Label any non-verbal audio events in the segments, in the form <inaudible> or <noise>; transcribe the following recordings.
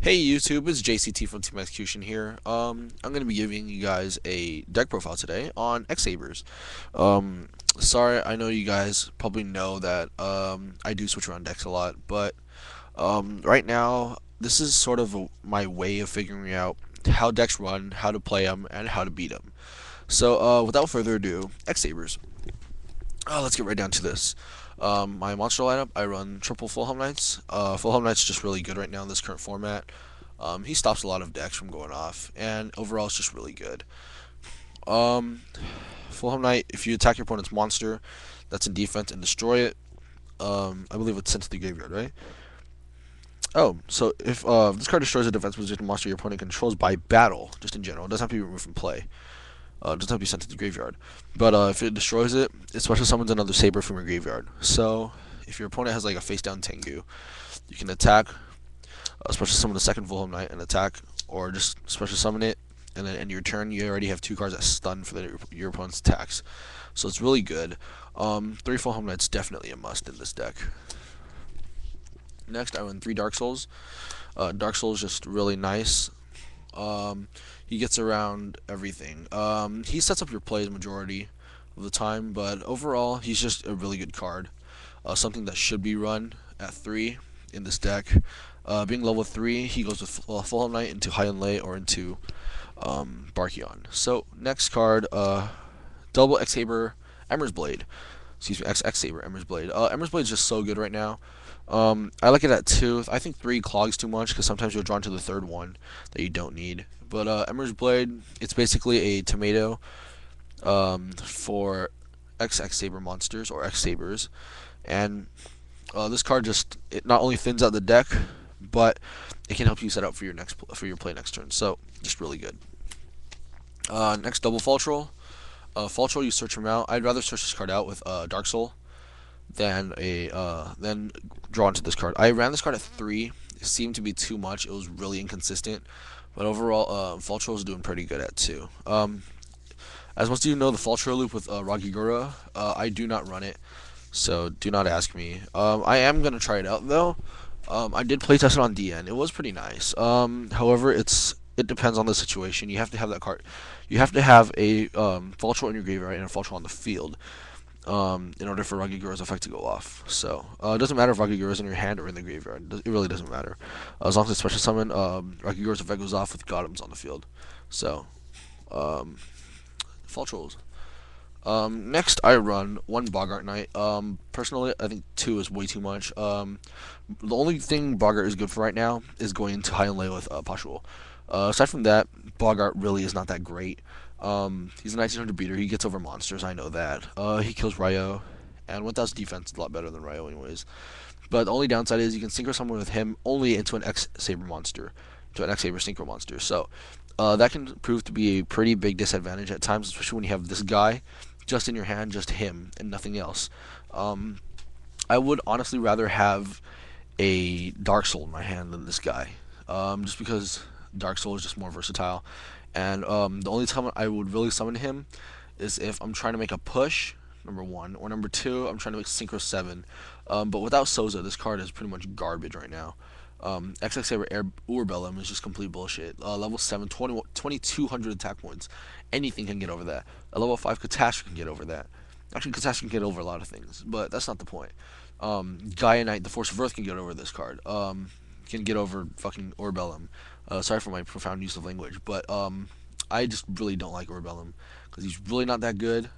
Hey YouTube, it's JCT from Team Xcution here. Um, I'm going to be giving you guys a deck profile today on X-Sabers. Um, sorry, I know you guys probably know that um, I do switch around decks a lot, but um, right now, this is sort of a, my way of figuring out how decks run, how to play them, and how to beat them. So, uh, without further ado, X-Sabers. Uh, let's get right down to this. Um, my monster lineup, I run triple Full Knights. Uh, Full Knight's just really good right now in this current format. Um, he stops a lot of decks from going off, and overall it's just really good. Um, Full Knight, if you attack your opponent's monster that's in defense and destroy it, um, I believe it's sent to the graveyard, right? Oh, so if uh, this card destroys a defense position monster your opponent controls by battle, just in general, it doesn't have to be removed from play. Uh, doesn't have to be sent to the graveyard. But uh, if it destroys it, it special summons another Saber from your graveyard. So, if your opponent has like a face down Tengu, you can attack, uh, special summon the second Fulhelmknight and attack, or just special summon it, and then in your turn you already have two cards that stun for the, your opponent's attacks. So it's really good. Um, three Fulhelmknights definitely a must in this deck. Next, I run three Dark Souls. Uh, Dark Souls just really nice. Um, he gets around everything. Um, he sets up your plays majority of the time, but overall, he's just a really good card. Uh, something that should be run at 3 in this deck. Uh, being level 3, he goes with uh, Fulhelmknight into Hyunlei or into um. So, next card, uh, double X-Saber Emmersblade. Excuse me, X X-Saber Emmersblade. Uh, Emmersblade is just so good right now. Um, I like it at two. I think three clogs too much because sometimes you'll draw into the third one that you don't need. But uh, Emmersblade, it's basically a tomato um, for X X Saber monsters or X Sabers, and uh, this card just it not only thins out the deck, but it can help you set up for your next for your play next turn. So just really good. Uh, next double Faultroll. Uh, Faultroll, you search him out. I'd rather search this card out with uh, Dark Soul than a uh, than draw into this card. I ran this card at three. It seemed to be too much. It was really inconsistent. But overall, uh, Faultroll is doing pretty good at two. Um, as most of you know, the Faultroll loop with uh, Ragigura, uh, I do not run it. So do not ask me. Um, I am going to try it out, though. Um, I did playtest it on DN. It was pretty nice. Um, however, it's it depends on the situation. You have to have that card. You have to have a um, Faultroll in your graveyard and a Faultroll on the field um, in order for Ragigura's effect to go off. So uh, it doesn't matter if Ragigura is in your hand or in the graveyard. It really doesn't matter. As long as it's special summon, um, Ragigura's effect goes off with Gottoms on the field. So, um, Faultrolls. Um, next, I run one Boggart Knight. Um, personally, I think two is way too much. Um, the only thing Boggart is good for right now is going into Hyunlei with uh, Pashuul. Uh, aside from that, Boggart really is not that great. Um, he's a 1900 beater. He gets over monsters. I know that. Uh, he kills Ryo, and 1000 defense is a lot better than Ryo, anyways. But the only downside is you can synchro someone with him only into an X Saber monster, to an X Saber synchro monster. So uh, that can prove to be a pretty big disadvantage at times, especially when you have this guy just in your hand, just him and nothing else. Um, I would honestly rather have a Dark Soul in my hand than this guy, um, just because Dark Soul is just more versatile and um, the only time I would really summon him is if I'm trying to make a push, number one, or number two, I'm trying to make Synchro 7. Um, but without Souza, this card is pretty much garbage right now. Um, XX Saber Air Urbellum is just complete bullshit. Uh, level 7, 20, 2200 attack points. Anything can get over that. A level 5 Catastor can get over that. Actually, Catastor can get over a lot of things, but that's not the point. Um, Gaia Knight, the Force of Earth, can get over this card. Um, can get over fucking Urbellum. Uh, sorry for my profound use of language, but um, I just really don't like Urbellum because he's really not that good.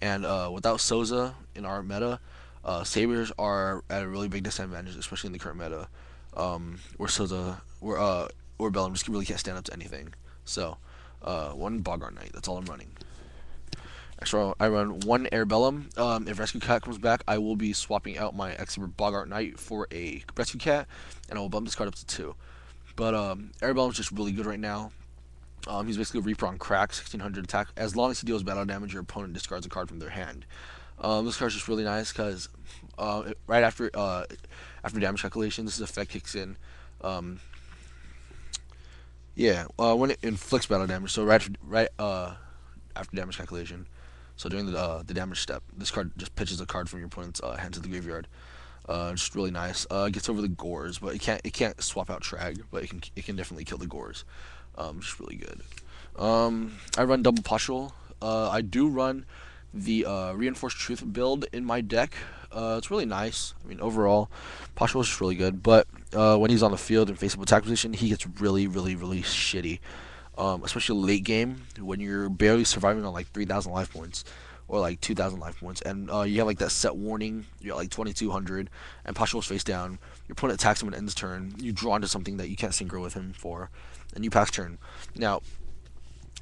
And uh, without Souza in our meta, uh, Sabers are at a really big disadvantage, especially in the current meta, um, where Souza, where uh, Urbellum just really can't stand up to anything. So, uh, one Boggart Knight, that's all I'm running. Extra, I run one Urbellum. Um, if Rescue Cat comes back, I will be swapping out my Expert Boggart Knight for a Rescue Cat, and I will bump this card up to two. But um, is just really good right now. Um, he's basically a Reaper on crack, 1600 attack. As long as he deals battle damage, your opponent discards a card from their hand. Um, this card's just really nice because uh, right after uh, after damage calculation, this effect kicks in. Um, yeah, uh, when it inflicts battle damage, so right right uh, after damage calculation, so during the uh, the damage step, this card just pitches a card from your opponent's uh, hand to the graveyard. Uh, just really nice. Uh, gets over the Gorz, but it can't it can't swap out Trag, but it can it can definitely kill the Gorz. Um, just really good. Um, I run double Pashuul. Uh, I do run the uh, reinforced truth build in my deck. Uh, it's really nice. I mean, overall, Pashuul is just really good. But uh, when he's on the field in face-up attack position, he gets really, really, really shitty. Um, especially late game when you're barely surviving on like 3,000 life points or like 2,000 life points, and uh, you have like that set warning. You're at like 2,200, and Pashuul's face down. Your opponent attacks him and ends turn. You draw into something that you can't synchro with him for, and you pass turn. Now,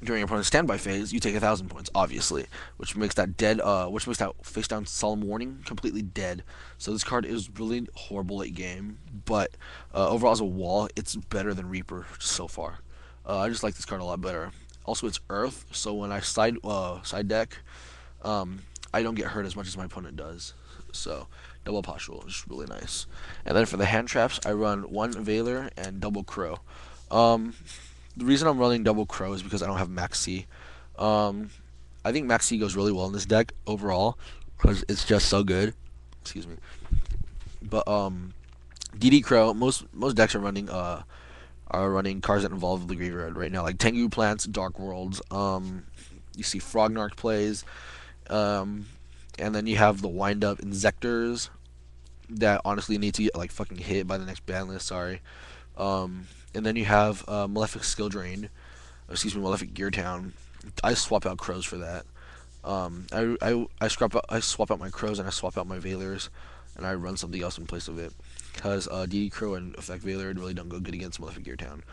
during your opponent's standby phase, you take a thousand points, obviously, which makes that dead, uh, which makes that face down solemn warning completely dead. So this card is really horrible late game, but uh, overall as a wall, it's better than Reaper so far. Uh, I just like this card a lot better. Also, it's Earth, so when I side uh, side deck, um, I don't get hurt as much as my opponent does. So double Pashuul is really nice. And then for the hand traps, I run one Veiler and double Crow. Um, the reason I'm running double Crow is because I don't have Max C. Um, I think Max C goes really well in this deck overall because it's just so good. Excuse me. But um, DD Crow, most most decks are running uh are running cards that involve the graveyard right now, like Tengu Plants, Dark Worlds. Um, you see Frognarch plays, um, and then you have the wind up Inzektors that honestly need to get like fucking hit by the next ban list. Sorry. Um, and then you have uh, Malefic Skill Drain, excuse me, Malefic Gear Town. I swap out crows for that. Um, I, I, I swap out I swap out my crows and I swap out my Veilers, and I run something else in place of it. Because uh, DD Crow and Effect Veiler really don't go good against Malefic Gear Town.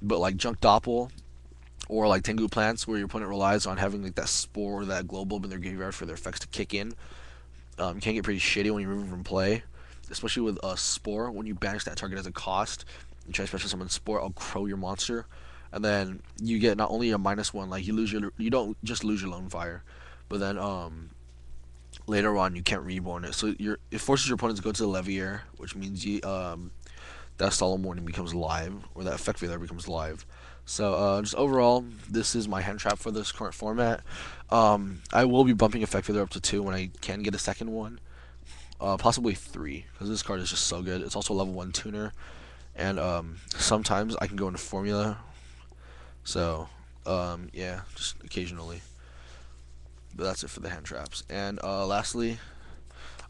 But like Junk Doppel, or like Tengu Plants, where your opponent relies on having like that spore or that global in their graveyard for their effects to kick in, um, can get pretty shitty when you remove them from play. Especially with a uh, spore, when you banish that target as a cost, you try to special summon spore, I'll crow your monster, and then you get not only a minus one, like you lose your, you don't just lose your lone fire, but then um later on you can't reborn it. So you're it forces your opponent to go to the Levier, which means you um that solemn warning becomes live, or that effect veiler becomes live. So uh, just overall, this is my hand trap for this current format. Um, I will be bumping effect veiler up to two when I can get a second one, uh, possibly three, because this card is just so good. It's also a level one tuner, and um, sometimes I can go into formula. So um, yeah, just occasionally. But that's it for the hand traps. And uh, lastly,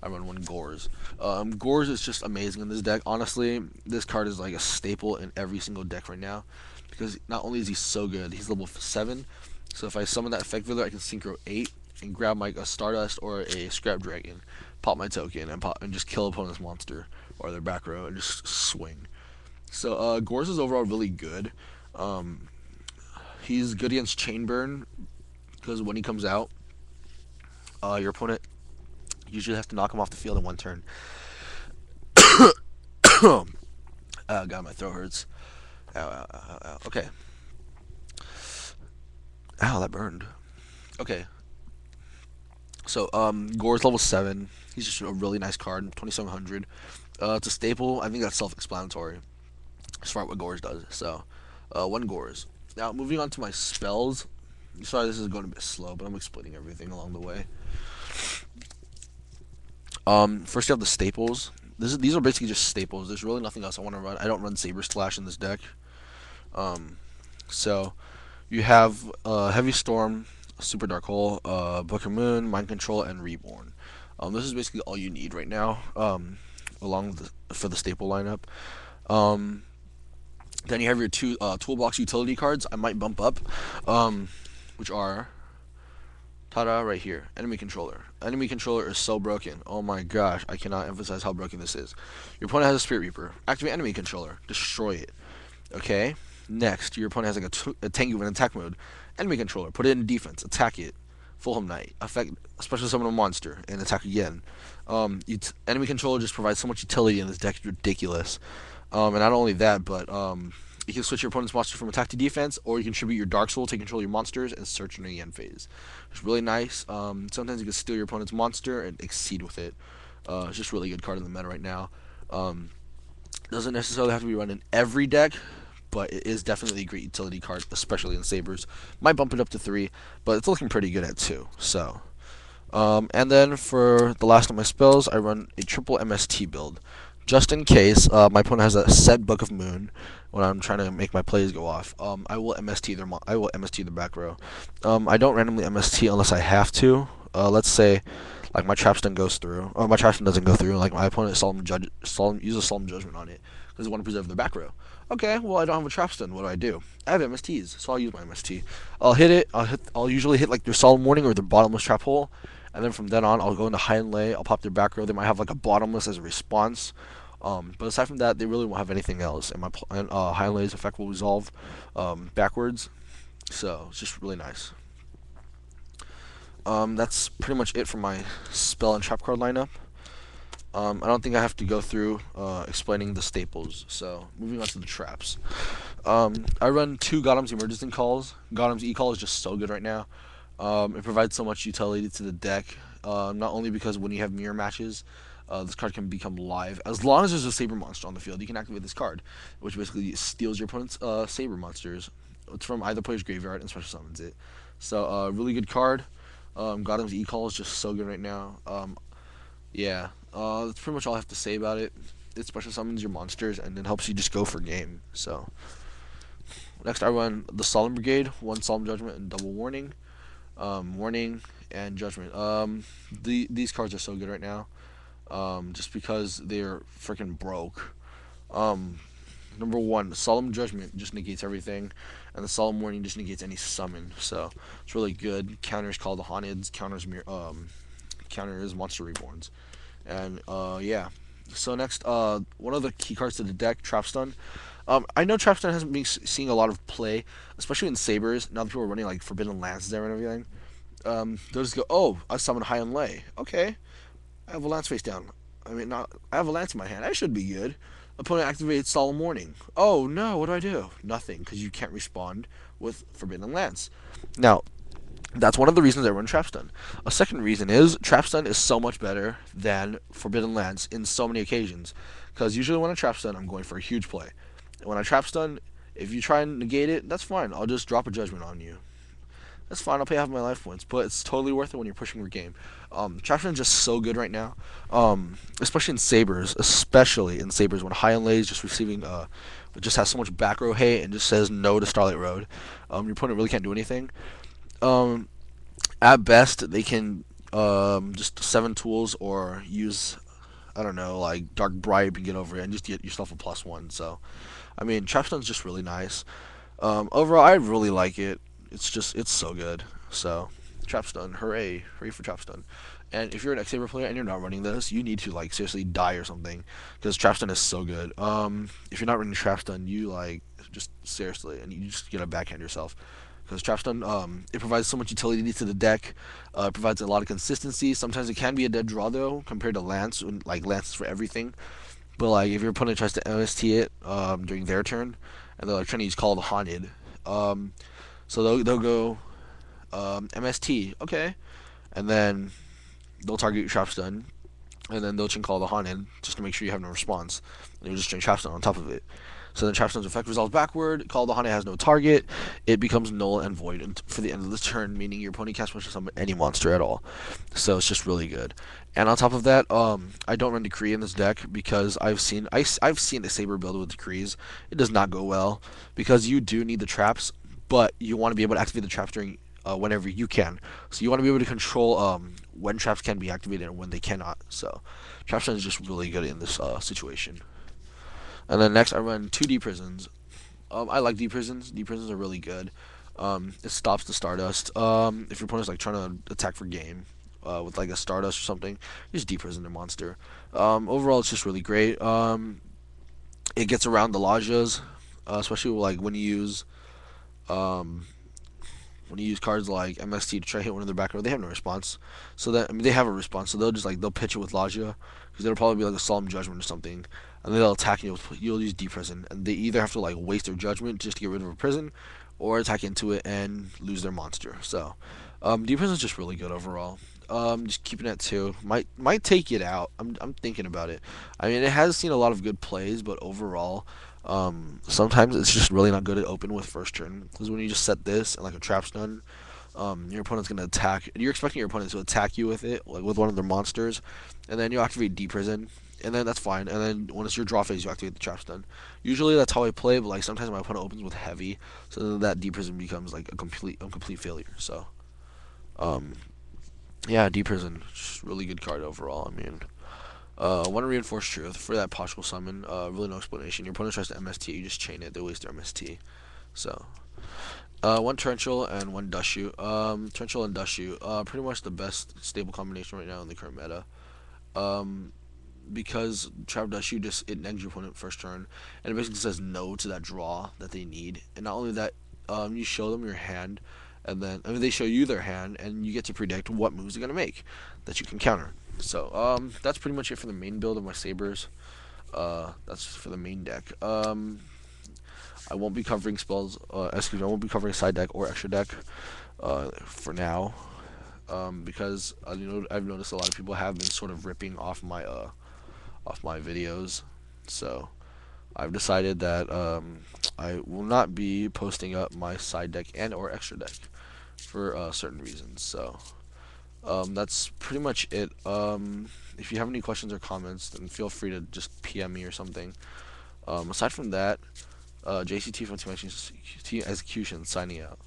I run one Gorz. Um, Gorz is just amazing in this deck. Honestly, this card is like a staple in every single deck right now. Because not only is he so good, he's level 7. So if I summon that Effect Veiler, I can Synchro 8 and grab my a Stardust or a Scrap Dragon, pop my token, and pop and just kill opponent's monster or their back row and just swing. So uh, Gorz is overall really good. Um, he's good against Chain Burn because when he comes out, uh, your opponent usually has to knock him off the field in one turn. oh, <coughs> God, my throat hurts. Ow, ow, ow. Okay. Ow, that burned. Okay. So, um, Gorz level 7. He's just a really nice card, 2700. Uh, it's a staple. I think that's self-explanatory as far as what Gorz does. So, uh, one Gorz. Now, moving on to my spells. Sorry, this is going a bit slow, but I'm explaining everything along the way. Um, first you have the staples. This is, these are basically just staples. There's really nothing else I want to run. I don't run Saber Slash in this deck. Um, so you have uh, Heavy Storm, Super Dark Hole, uh, Book of Moon, Mind Control, and Reborn. Um, this is basically all you need right now, um, along the, for the staple lineup. Um, then you have your two uh, toolbox utility cards. I might bump up, um, which are Ta-da, right here. Enemy controller. Enemy controller is so broken. Oh my gosh, I cannot emphasize how broken this is. Your opponent has a Spirit Reaper. Activate enemy controller. Destroy it. Okay? Next, your opponent has like a, a Tengu in attack mode. Enemy controller. Put it in defense. Attack it. Fulhelmknight. Affect special summon a monster and attack again. Um, enemy controller just provides so much utility in this deck. It's ridiculous. Um, and not only that, but um, you can switch your opponent's monster from attack to defense, or you can tribute your Dark Soul to control your monsters and search in the end phase. It's really nice. Um, sometimes you can steal your opponent's monster and exceed with it. Uh, it's just really good card in the meta right now. Um, doesn't necessarily have to be run in every deck, but it is definitely a great utility card, especially in Sabers. Might bump it up to 3, but it's looking pretty good at 2. So, Um, and then for the last of my spells, I run a triple MST build, just in case uh, my opponent has a set Book of Moon when I'm trying to make my plays go off. Um, I will MST their I will MST the back row. Um, I don't randomly MST unless I have to. Uh, let's say like my Trapstun goes through, or my Trapstun doesn't go through. Like my opponent solemn judge, solemn uses solemn judgment on it because they want to preserve their back row. Okay, well I don't have a Trapstun. What do I do? I have MSTs, so I'll use my MST. I'll hit it. I'll hit. I'll usually hit like their solemn warning or their bottomless trap hole, and then from then on I'll go into Hyunlei. I'll pop their back row. They might have like a bottomless as a response. Um, but aside from that, they really won't have anything else. And my uh, Hyunlei's effect will resolve um, backwards, so it's just really nice. Um, that's pretty much it for my spell and trap card lineup. Um, I don't think I have to go through uh, explaining the staples. So moving on to the traps. Um, I run two Gottoms' Emergency Calls. Gottoms' E-Call is just so good right now. Um, it provides so much utility to the deck. Uh, not only because when you have mirror matches, uh, this card can become live. As long as there's a Saber monster on the field, you can activate this card, which basically steals your opponent's uh, Saber monsters. It's from either player's graveyard and special summons it. So, uh, really good card. Um, Gottoms' E-Call is just so good right now. Um, yeah, uh, that's pretty much all I have to say about it. It special summons your monsters and it helps you just go for game. So next I run the Solemn Brigade, one Solemn Judgment and double Warning, um, Warning and Judgment. Um, the these cards are so good right now, um, just because they're freaking broke. Um, number one, Solemn Judgment just negates everything, and the Solemn Warning just negates any summon. So it's really good. Counters Call the Haunteds, counters um, counters Monster Reborns. And uh, yeah. So next, uh, one of the key cards to the deck, Trapstun. Um, I know Trapstun hasn't been seeing a lot of play, especially in Sabers. Now that people are running like Forbidden Lances there and everything, um, they'll just go, "Oh, I summon Hyunlei. Okay, I have a lance face down. I mean, not I have a lance in my hand. I should be good." Opponent activated Solemn Warning. Oh no, what do I do? Nothing, because you can't respond with Forbidden Lance. Now, that's one of the reasons I run Trapstun. A second reason is Trapstun is so much better than Forbidden Lance in so many occasions. Because usually when I Trapstun, I'm going for a huge play. When I Trapstun, if you try and negate it, that's fine. I'll just drop a judgment on you. That's fine. I'll pay half my life points, but it's totally worth it when you're pushing your game. Um, Trapstun is just so good right now, um, especially in Sabers, especially in Sabers when Hyunlei is just receiving, uh, just has so much back row hate and just says no to Starlight Road. Um, your opponent really can't do anything um, at best they can um, just seven tools or use I don't know like dark bribe and get over it and just get yourself a plus one. So I mean Trapstun's just really nice. Um, overall, I really like it. It's just it's so good. So Trapstun, hooray, hooray for Trapstun. And if you're an X Saber player and you're not running this, you need to like seriously die or something because Trapstun is so good. Um, if you're not running Trapstun, you like just seriously and you just get a backhand yourself because Trapstun um, it provides so much utility to the deck. Uh, it provides a lot of consistency. Sometimes it can be a dead draw though compared to Lance, when, like Lance is for everything. But like if your opponent tries to MST it um, during their turn, and they're like trying to use Call the Haunted, um, so they'll they'll go um, MST, okay, and then they'll target your Trapstun, and then they'll chain Call the Haunted just to make sure you have no response, and you just chain Trapstun on top of it. So then Trapstun's effect resolves backward. Call the Haunted has no target. It becomes null and void for the end of the turn, meaning your opponent can't summon any monster at all. So it's just really good. And on top of that, um, I don't run Decree in this deck because I've seen I, I've seen the Saber build with Decrees. It does not go well because you do need the traps, but you want to be able to activate the traps during uh, whenever you can. So you want to be able to control um, when traps can be activated and when they cannot. So Trapstun is just really good in this uh, situation. And then next I run two D prisons. Um, I like D prisons. D prisons are really good. Um, it stops the Stardust. Um, if your opponent's like trying to attack for game uh, with like a Stardust or something, just D prison the monster. Um, overall, it's just really great. Um, it gets around the Logias, uh, especially like when you use um, when you use cards like MST to try to hit one of their back row, they have no response. So that I mean they have a response, so they'll just like they'll pitch it with Logia because it'll probably be like a solemn judgment or something, and then they'll attack you. You'll use D prison, and they either have to like waste their judgment just to get rid of a prison, or attack into it and lose their monster. So, um, prison is just really good overall. Um, just keeping it two might might take it out. I'm I'm thinking about it. I mean, it has seen a lot of good plays, but overall, um, sometimes it's just really not good at open with first turn because when you just set this and like a trapstun, um, your opponent's gonna attack. And you're expecting your opponent to attack you with it, like with one of their monsters, and then you activate D Prison, and then that's fine. And then when it's your draw phase, you activate the Trap Stun. Usually that's how I play, but like sometimes my opponent opens with heavy, so then that D Prison becomes like a complete a complete failure. So, um, yeah, D Prison, just really good card overall. I mean. Uh, one reinforced truth for that partial summon. Uh, really no explanation. Your opponent tries to MST, you just chain it. They waste their MST. So, uh, one Torrential and one Dustshoot. Um, Torrential and Dustshoot. Uh, pretty much the best stable combination right now in the current meta. Um, because Trap Dustshoot just it negs your opponent first turn, and it basically says no to that draw that they need. And not only that, um, you show them your hand, and then I mean, they show you their hand, and you get to predict what moves they're gonna make that you can counter. So um, that's pretty much it for the main build of my sabers. Uh, that's for the main deck. Um, I won't be covering spells. Uh, excuse me, I won't be covering side deck or extra deck uh, for now, um, because uh, you know I've noticed a lot of people have been sort of ripping off my uh, off my videos. So I've decided that um, I will not be posting up my side deck and or extra deck for uh, certain reasons. So um, that's pretty much it. Um, if you have any questions or comments, then feel free to just PM me or something. Um, aside from that, uh, JCT from Team Xcution signing out.